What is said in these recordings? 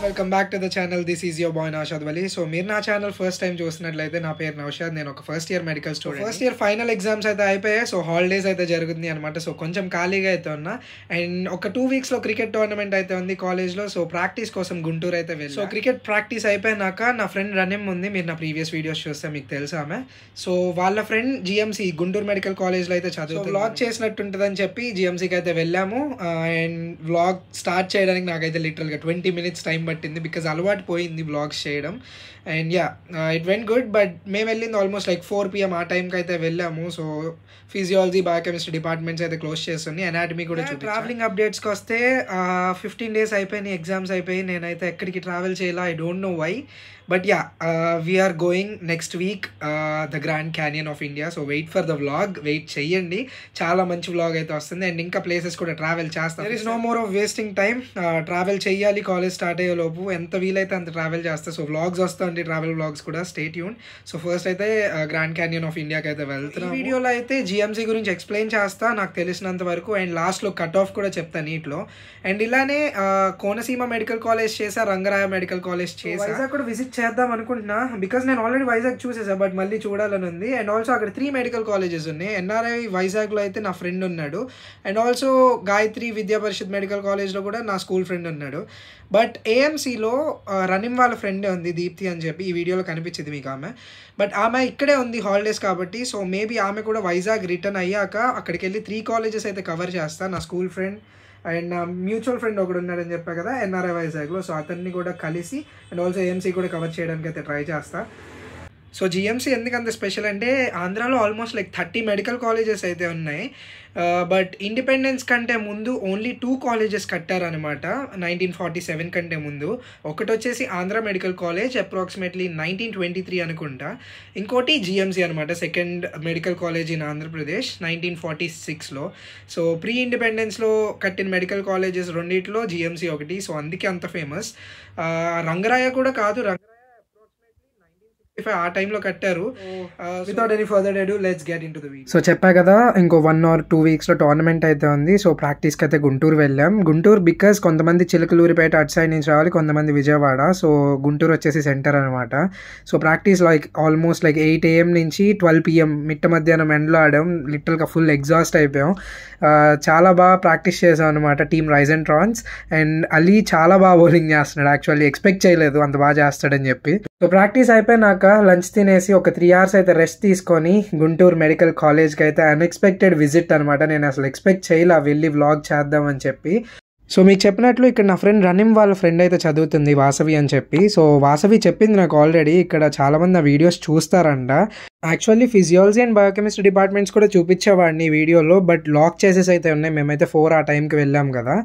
Welcome back to the channel this is your boy Naushad Vali so మీరు నా channel first time చూసినట్లయితే నా పేరు నౌషాద్. నేను ఒక first year medical student first year final exams అయితే అయిపోయాయి. సో హాలిడేస్ అయితే జరుగుతుంది అనమాట సో కొంచెం ఖాళీగా అయితే ఉన్నా. అండ్ ఒక టూ వీక్స్లో క్రికెట్ టోర్నమెంట్ అయితే ఉంది కాలేజ్లో సో ప్రాక్టీస్ కోసం గుంటూరు అయితే వెళ్ళి. సో క్రికెట్ ప్రాక్టీస్ అయిపోయినాక నా ఫ్రెండ్ రనిం ఉంది. మీరు నా ప్రీవియస్ వీడియోస్ చూస్తే మీకు తెలుసు ఆమె. సో వాళ్ళ ఫ్రెండ్ జిఎంసి గుంటూరు మెడికల్ కాలేజ్లో అయితే చదువు వ్లాగ్ చేసినట్టుంటుందని చెప్పి జిఎంసీకి అయితే వెళ్ళాము. అండ్ వ్లాగ్ స్టార్ట్ చేయడానికి నాకైతే లిటరల్గా ట్వంటీ మినిట్స్ టైం పట్టింది బికాజ్ అలవాటు పోయింది వ్లాగ్స్ చేయడం. And ya it went good but మేము వెళ్ళింది ఆల్మోస్ట్ లైక్ ఫోర్ పిఎం ఆ టైంకి అయితే వెళ్ళాము. సో ఫిజియాలజీ బయోకెమిస్ట్రీ డిపార్ట్మెంట్స్ అయితే క్లోజ్ చేస్తుంది అనాటమీ కూడా ట్రావెలింగ్ అప్డేట్స్కి వస్తే ఫిఫ్టీన్ డేస్ అయిపోయినాయి ఎగ్జామ్స్ అయిపోయి నేనైతే ఎక్కడికి ట్రావెల్ చేయాలా I don't know why but ya we're going next week the Grand Canyon of India so wait for the vlog wait చెయ్యండి చాలా మంచి వ్లాగ్ అయితే వస్తుంది. అండ్ ఇంకా ప్లేసెస్ కూడా ట్రావెల్ చేస్తాం. There is no more of wasting time travel చెయ్యాలి college start అయ్యే లోపు ఎంత వీలైతే అంత ట్రావెల్ చేస్తా. సో వ్లాగ్స్ వస్తాయండి. ట్రావెల్ వ్లాగ్స్ కూడా. స్టేట్ యూన్ సో ఫస్ట్ అయితే గ్రాండ్ క్యానియన్ ఆఫ్ ఇండియాకి అయితే వెళ్తున్నాం వీడియోలో అయితే జిఎంసీ గురించి ఎక్స్ప్లెయిన్ చేస్తా. నాకు తెలిసినంత వరకు అండ్ లాస్ట్లో కట్ ఆఫ్ కూడా చెప్తాను నీట్లో. అండ్ ఇలానే కోనసీమ మెడికల్ కాలేజ్ చేసా. రంగరాయ మెడికల్ కాలేజ్ చేసా. వైజాగ్ కూడా విజిట్ చేద్దాం అనుకుంటున్నా. బికాస్ నేను ఆల్రెడీ వైజాగ్ చూసేసా బట్ మళ్ళీ చూడాలని ఉంది. అండ్ ఆల్సో అక్కడ త్రీ మెడికల్ కాలేజెస్ ఉన్నాయి. ఎన్ఆర్ఐ వైజాగ్లో అయితే నా ఫ్రెండ్ ఉన్నాడు. అండ్ ఆల్సో గాయత్రి విద్యా పరిషత్ మెడికల్ కాలేజ్లో కూడా నా స్కూల్ ఫ్రెండ్ ఉన్నాడు. బట్ ఏఎంసీలో రనిమ్ వాళ్ళ ఫ్రెండే ఉంది దీప్తి అని చెప్పి ఈ వీడియోలో కనిపించింది మీకు ఆమె. బట్ ఆమె ఇక్కడే ఉంది హాలిడేస్ కాబట్టి సో మేబీ ఆమె కూడా వైజాగ్ రిటర్న్ అయ్యాక అక్కడికి వెళ్ళి త్రీ కాలేజెస్ అయితే కవర్ చేస్తా నా స్కూల్ ఫ్రెండ్ అండ్ నా మ్యూచువల్ ఫ్రెండ్ ఒకడు ఉన్నాడని చెప్పా కదా ఎన్ఆర్ఐ వైజాగ్లో సో అతన్ని కూడా కలిసి అండ్ ఆల్సో ఏఎంసీ కూడా కవర్ చేయడానికి అయితే ట్రై చేస్తా. సో జిఎంసీ ఎందుకు అంత స్పెషల్ అంటే ఆంధ్రాలో almost like thirty medical colleges అయితే ఉన్నాయి. బట్ ఇండిపెండెన్స్ కంటే ముందు ఓన్లీ టూ కాలేజెస్ కట్టారనమాట నైన్టీన్ ఫార్టీ సెవెన్ కంటే ముందు. ఒకటి వచ్చేసి Andhra medical college approximately nineteen twenty three అనుకుంటా. ఇంకోటి జిఎంసీ అనమాట second medical college in Andhra Pradesh nineteen forty సిక్స్లో సో ప్రీ ఇండిపెండెన్స్లో కట్టిన మెడికల్ కాలేజెస్ రెండింటిలో జిఎంసీ ఒకటి సో అందుకే అంత ఫేమస్ రంగరాయ కూడా కాదు ఆ టైంలో కట్టారు without any further do let's get into the week so చెప్పా కదా ఇంకో వన్ ఆర్ టూ వీక్స్లో టోర్నమెంట్ అయితే ఉంది. సో ప్రాక్టీస్కి అయితే గుంటూరు వెళ్ళాం. గుంటూరు బికాస్ కొంతమంది చిలకలూరిపేట అటు సైడ్ నుంచి రావాలి కొంతమంది విజయవాడ. సో గుంటూరు వచ్చేసి సెంటర్ అనమాట so practice like almost like eight AM నుంచి ట్వెల్వ్ పిఎం మిట్ట మధ్యాహ్నం ఎండ్లో ఆడాం. లిటరల్గా ఫుల్ ఎగ్జాస్ట్ అయిపోయాం. చాలా బాగా ప్రాక్టీస్ చేసాం అనమాట టీమ్ రైజ్ అండ్ ట్రాన్స్ అండ్ అలీ చాలా బాగా బౌలింగ్ చేస్తున్నాడు. యాక్చువల్లీ ఎక్స్పెక్ట్ చేయలేదు. అంత బాగా చేస్తాడని చెప్పి. సో ప్రాక్టీస్ లంచ్ తినేసి ఒక త్రీ అవర్స్ అయితే రెస్ట్ తీసుకొని గుంటూరు మెడికల్ కాలేజ్కి అయితే అన్ఎక్స్పెక్టెడ్ విజిట్ అనమాట నేను అసలు ఎక్స్పెక్ట్ చేయలే వెళ్ళి వ్లాగ్ చేద్దామని చెప్పి. సో మీకు చెప్పినట్లు ఇక్కడ నా ఫ్రెండ్ రనిమ్ వాళ్ళ ఫ్రెండ్ అయితే చదువుతుంది వాసవి అని చెప్పి. సో వాసవి చెప్పింది నాకు ఆల్రెడీ ఇక్కడ చాలామంది నా videos చూస్తారంట. Actually physiology and biochemistry departments కూడా చూపించేవాడిని వీడియోలో బట్ లాక్ చేసేసి అయితే ఉన్నాయి. మేమైతే ఫోర్ ఆ టైంకి వెళ్ళాం కదా.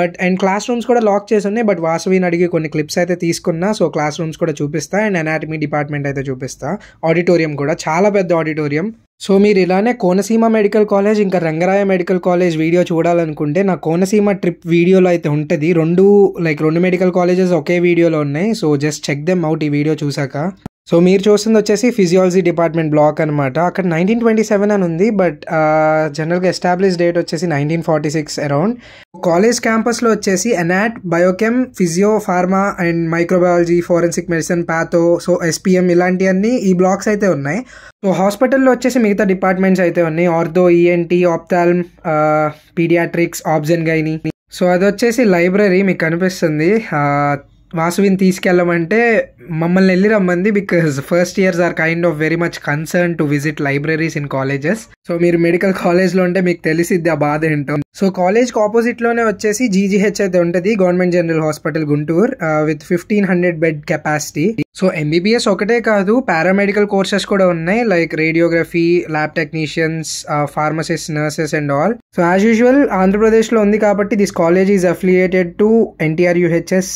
బట్ అండ్ క్లాస్ రూమ్స్ కూడా లాక్ చేసి ఉన్నాయి బట్ వాసవిని అడిగి కొన్ని క్లిప్స్ అయితే తీసుకున్నా సో క్లాస్ రూమ్స్ కూడా చూపిస్తా అండ్ అనాటమీ డిపార్ట్మెంట్ అయితే చూపిస్తా. ఆడిటోరియం కూడా చాలా పెద్ద ఆడిటోరియం సో మీరు ఇలానే కోనసీమ మెడికల్ కాలేజ్ ఇంకా రంగరాయ మెడికల్ కాలేజ్ వీడియో చూడాలనుకుంటే నా కోనసీమ ట్రిప్ వీడియోలో అయితే ఉంటుంది. రెండు లైక్ రెండు మెడికల్ కాలేజెస్ ఒకే వీడియోలో ఉన్నాయి. So just check them out ఈ వీడియో చూసాక సో మీరు చూస్తుంది వచ్చేసి ఫిజియాలజీ డిపార్ట్మెంట్ బ్లాక్ అనమాట అక్కడ నైన్టీన్ ట్వంటీ సెవెన్ అని ఉంది బట్ జనరల్గా ఎస్టాబ్లిష్ డేట్ వచ్చేసి nineteen forty six around college క్యాంపస్లో వచ్చేసి anat biochem physio pharma and microbiology forensic medicine patho so SPM ఇలాంటివన్నీ ఈ బ్లాక్స్ అయితే ఉన్నాయి. సో హాస్పిటల్లో వచ్చేసి మిగతా డిపార్ట్మెంట్స్ అయితే ఉన్నాయి. Ortho ENT ophthalm paediatrics obgyn gynae so అది వచ్చేసి లైబ్రరీ మీకు కనిపిస్తుంది. Uh, వాసువిని తీసుకెళ్ళమంటే మమ్మల్ని వెళ్ళి రమ్మంది because first years are kind of very much concern to visit libraries in colleges so మీరు మెడికల్ కాలేజ్లో ఉంటే మీకు తెలిసిద్ది ఆ బాధ ఏంటో. సో కాలేజ్కి ఆపోజిట్లోనే వచ్చేసి జీజీహెచ్ అయితే ఉంటుంది government general hospital Guntur with fifteen hundred bed capacity so MBBS ఒకటే కాదు పారామెడికల్ కోర్సెస్ కూడా ఉన్నాయి like radiography lab technicians pharmacist nurses and all so as usual ఆంధ్రప్రదేశ్లో ఉంది కాబట్టి this college is affiliated to NTR UHS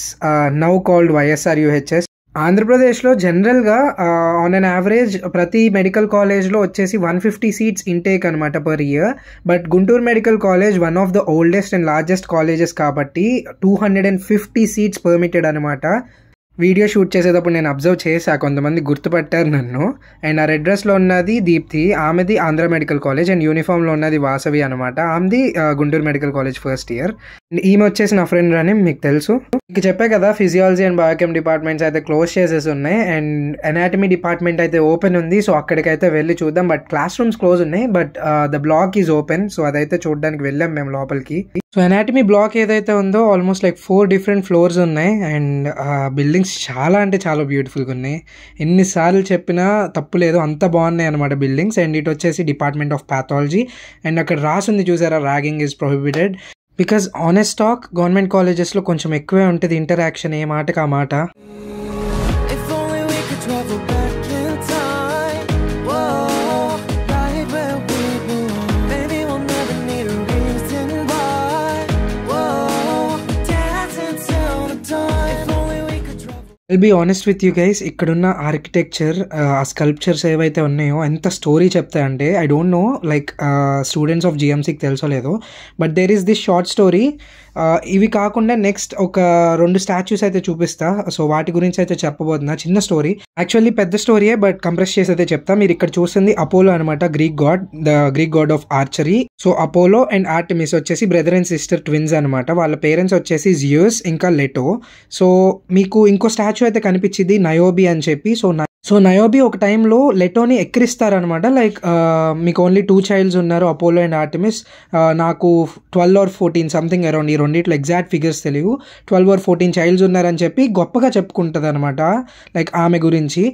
now called YSR UHS ఆంధ్రప్రదేశ్లో జనరల్గా on an average ప్రతి మెడికల్ కాలేజ్లో వచ్చేసి వన్ ఫిఫ్టీ సీట్స్ ఇంటేక్ అనమాట per year but Guntur medical college one of the oldest and largest colleges కాబట్టి two hundred and fifty seats permitted అనమాట video shoot చేసేటప్పుడు నేను అబ్జర్వ్ చేశా కొంతమంది గుర్తుపట్టారు నన్ను. అండ్ ఆ రెడ్ డ్రెస్లో ఉన్నది దీప్తి ఆమెది ఆంధ్ర మెడికల్ కాలేజ్ అండ్ యూనిఫామ్లో ఉన్నది వాసవి అనమాట ఆమెది Guntur medical college first year ఈమె వచ్చేసి నా ఫ్రెండ్ అని మీకు తెలుసు. మీకు చెప్పే కదా ఫిజియాలజీ అండ్ బయోకెమ్ డిపార్ట్మెంట్స్ అయితే క్లోజ్ చేసేసి ఉన్నాయి. అండ్ అనాటమీ డిపార్ట్మెంట్ అయితే ఓపెన్ ఉంది. సో అక్కడికైతే వెళ్ళి చూద్దాం. బట్ క్లాస్ రూమ్స్ క్లోజ్ ఉన్నాయి. But the block is open so అదైతే చూడడానికి వెళ్ళాం మేము లోపలికి. సో అనాటమీ బ్లాక్ ఏదైతే ఉందో almost like four different floors ఉన్నాయి. అండ్ బిల్డింగ్స్ uh, చాలా అంటే చాలా బ్యూటిఫుల్గా ఉన్నాయి. ఎన్నిసార్లు చెప్పినా తప్పు లేదు. అంత బాగున్నాయి అనమాట బిల్డింగ్స్ అండ్ ఇటు వచ్చేసి డిపార్ట్మెంట్ ఆఫ్ ప్యాథాలజీ అండ్ అక్కడ రాసింది చూసారా? Ragging is prohibited because honest talk government కాలేజెస్లో కొంచెం ఎక్కువే ఉంటుంది ఇంటరాక్షన్ ఏ మాటకు ఆ మాట. Could will be honest with you guys ఇక్కడున్న ఆర్కిటెక్చర్ uh, ఆ స్కల్ప్చర్స్ ఏవైతే ఉన్నాయో ఎంత story చెప్తాయంటే I don't know like students of జిఎంసీకి తెలుసో లేదో but there is this short story ఇవి కాకుండా నెక్స్ట్ ఒక రెండు స్టాచ్యూస్ అయితే చూపిస్తా. సో వాటి గురించి అయితే చెప్పబోతున్నా. చిన్న స్టోరీ యాక్చువల్లీ పెద్ద స్టోరీయే బట్ కంప్రెస్ చేసి అయితే చెప్తా. మీరు ఇక్కడ చూస్తుంది అపోలో అనమాట Greek god the Greek god of archery so Apollo and Artemis వచ్చేసి బ్రదర్ అండ్ సిస్టర్ ట్విన్స్ అనమాట వాళ్ళ పేరెంట్స్ వచ్చేసి జియోస్ ఇంకా లెటో సో మీకు ఇంకో స్టాచ్యూ అయితే కనిపించింది నయోబి అని చెప్పి. సో న- సో నయోబి ఒక టైంలో లెటోని ఎక్కిరిస్తారనమాట లైక్ uh, మీకు ఓన్లీ టూ చైల్డ్స్ ఉన్నారు అపోలో అండ్ ఆర్టిమిస్ నాకు twelve or fourteen something around ఈ రెండిట్లో ఎగ్జాక్ట్ ఫిగర్స్ తెలియవు. ట్వెల్వ్ ఆర్ ఫోర్టీన్ చైల్డ్స్ ఉన్నారని చెప్పి గొప్పగా చెప్పుకుంటుంది అనమాట లైక్ ఆమె గురించి.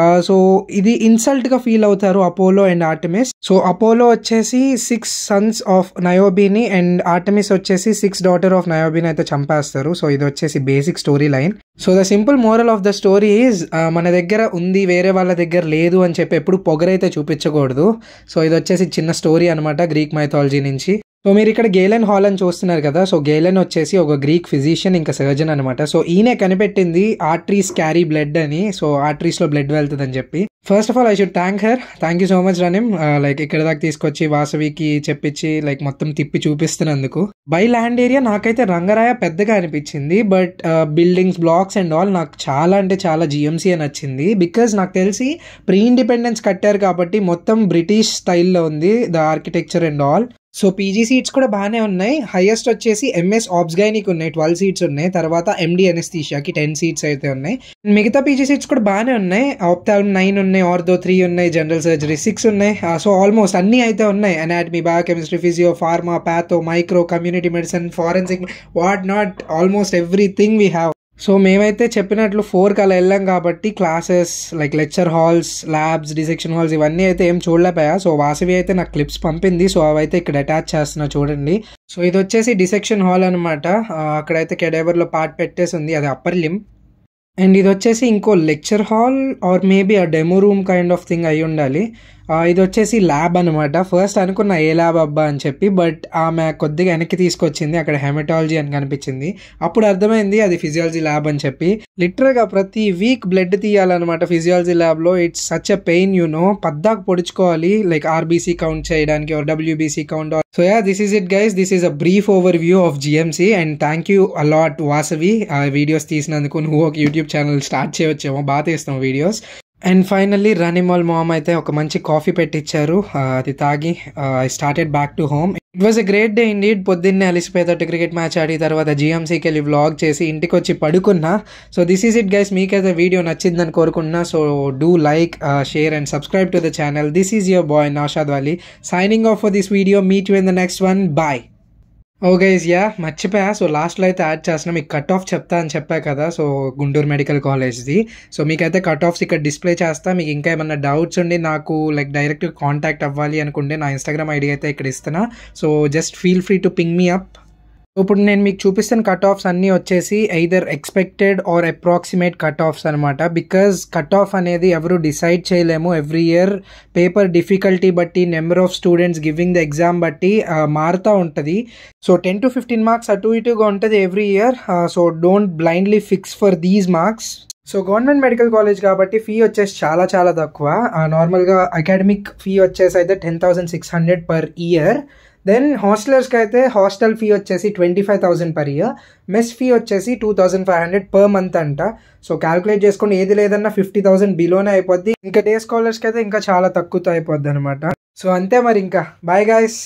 Uh, సో ఇది ఇన్సల్ట్గా ఫీల్ అవుతారు Apollo and Artemis so Apollo వచ్చేసి సిక్స్ సన్స్ ఆఫ్ నయోబీని అండ్ ఆర్టిమిస్ వచ్చేసి సిక్స్ డాటర్ ఆఫ్ నయోబీని అయితే చంపేస్తారు. సో ఇది వచ్చేసి basic story line so the simple moral of the story is మన దగ్గర ఉంది వేరే వాళ్ళ దగ్గర లేదు అని చెప్పి ఎప్పుడు పొగరైతే చూపించకూడదు. సో ఇది వచ్చేసి చిన్న స్టోరీ అనమాట గ్రీక్ మైథాలజీ నుంచి. సో మీరు ఇక్కడ గేలెన్ హాల్ అని చూస్తున్నారు కదా సో గేలెన్ వచ్చేసి ఒక గ్రీక్ ఫిజిషియన్ ఇంకా సర్జన్ అనమాట సో ఈయనే కనిపెట్టింది ఆర్టరీస్ క్యారీ బ్లడ్ అని సో ఆర్టరీస్లో బ్లడ్ వెళ్తుందని చెప్పి. First of all I should thank her thank you so much Ranim like ఇక్కడ దాకా తీసుకొచ్చి వాసవికి చెప్పించి లైక్ మొత్తం తిప్పి చూపిస్తున్నందుకు. బై ల్యాండ్ ఏరియా నాకైతే రంగరాయ పెద్దగా అనిపించింది but buildings blocks and all నాకు చాలా అంటే చాలా జిఎంసీ నచ్చింది. బికాజ్ నాకు తెలిసి ప్రీ ఇండిపెండెన్స్ కట్టారు కాబట్టి మొత్తం బ్రిటిష్ స్టైల్లో ఉంది the architecture and all so PG seats కూడా బాగానే ఉన్నాయి. హైయెస్ట్ వచ్చేసి ఎంఎస్ ఆబ్స్గైనికి ఉన్నాయి. ట్వెల్వ్ సీట్స్ ఉన్నాయి. తర్వాత ఎండి ఎనెస్థీషియాకి టెన్ సీట్స్ అయితే ఉన్నాయి. మిగతా పీజీ సీట్స్ కూడా బాగానే ఉన్నాయి. ఆప్తాల్ నైన్ ఉన్నాయి. ఆర్థో త్రీ ఉన్నాయి. జనరల్ సర్జరీ సిక్స్ ఉన్నాయి. సో ఆల్మోస్ట్ అన్నీ అయితే ఉన్నాయి. Anatomy biochemistry physio pharma patho micro community medicine forensic what not almost everything we have so మేమైతే చెప్పినట్లు ఫోర్కి అలా వెళ్ళాం కాబట్టి classes like lecture halls labs dissection halls ఇవన్నీ అయితే ఏం చూడలేకపోయా. సో వాసవి అయితే నాకు క్లిప్స్ పంపింది. సో అవైతే ఇక్కడ అటాచ్ చేస్తున్నా చూడండి. సో ఇది వచ్చేసి డిసెక్షన్ హాల్ అనమాట అక్కడైతే కెడేవర్లో పార్ట్ పెట్టేసి ఉంది. అది అప్పర్ లిమ్ అండ్ ఇది వచ్చేసి ఇంకో లెక్చర్ హాల్ ఆర్ మేబీ ఆ demo room kind of thing అయి ఉండాలి. ఇది వచ్చేసి ల్యాబ్ అనమాట ఫస్ట్ అనుకున్న ఏ ల్యాబ్ అబ్బా అని చెప్పి బట్ ఆమె కొద్దిగా వెనక్కి తీసుకొచ్చింది. అక్కడ హెమటాలజీ అని కనిపించింది. అప్పుడు అర్థమైంది అది ఫిజియాలజీ ల్యాబ్ అని చెప్పి. లిటరల్గా ప్రతి వీక్ బ్లడ్ తీయాలన్నమాట ఫిజియాలజీ ల్యాబ్లో it's such a pain you know పద్దాకు పొడుచుకోవాలి. లైక్ ఆర్బీసీ కౌంట్ చేయడానికి or WBC count so yeah this is it guys this is a brief overview of GMC and thank you a lot Vasavi ఆ videos తీసినందుకు నువ్వు ఒక YouTube channel start చేయవచ్చేమో బాగా తీస్తాం videos and finally రనిమాల్ ma'am అయితే ఒక మంచి కాఫీ పెట్టించారు అది తాగి I started back to home it was a great day indeed పొద్దున్నే అలిసిపోయేటట్టు క్రికెట్ మ్యాచ్ ఆడి తర్వాత జిఎంసీకి వెళ్ళి వ్లాగ్ చేసి ఇంటికి వచ్చి పడుకున్నా. So this is it guys మీకైతే వీడియో నచ్చిందని కోరుకున్నా so do like share and subscribe to the channel this is your boy Nashad Vali signing off for this video meet you in the next one bye oh guys yeah మర్చిపోయా. So లాస్ట్లో అయితే add చేస్తున్నా. మీకు cut off చెప్తా అని చెప్పా కదా. So Guntur medical కాలేజ్ది సో మీకైతే కట్ ఆఫ్స్ ఇక్కడ డిస్ప్లే చేస్తా. మీకు ఇంకా ఏమన్నా డౌట్స్ ఉండి నాకు లైక్ డైరెక్ట్ కాంటాక్ట్ అవ్వాలి అనుకుంటే నా ఇన్స్టాగ్రామ్ ఐడి అయితే ఇక్కడ ఇస్తున్నా. So just feel free to ping me up ఇప్పుడు నేను మీకు చూపిస్తున్న కట్ ఆఫ్స్ అన్నీ వచ్చేసి either expected or approximate cut offs అనమాట బికాజ్ కట్ ఆఫ్ అనేది ఎవరు డిసైడ్ చేయలేము. ఎవ్రీ ఇయర్ పేపర్ డిఫికల్టీ బట్టి number of students giving the exam బట్టి మారుతూ ఉంటుంది. So ten to fifteen marks అటు ఇటుగా ఉంటుంది every year so don't blindly fix for these marks so government medical college కాబట్టి ఫీ వచ్చేసి చాలా చాలా తక్కువ. నార్మల్గా అకాడమిక్ ఫీ వచ్చేసి అయితే ten thousand six hundred per year then హాస్టలర్స్కి అయితే హాస్టల్ ఫీ వచ్చేసి twenty five thousand per year mess fee వచ్చేసి two thousand five hundred per month అంట. సో క్యాల్కులేట్ చేసుకుని ఏది లేదన్నా ఫిఫ్టీ థౌసండ్ బిలోనే అయిపోద్ది. ఇంకా డే స్కాలర్స్కి అయితే ఇంకా చాలా తక్కువతో అయిపోద్ది అనమాట సో అంతే మరి ఇంకా. Bye guys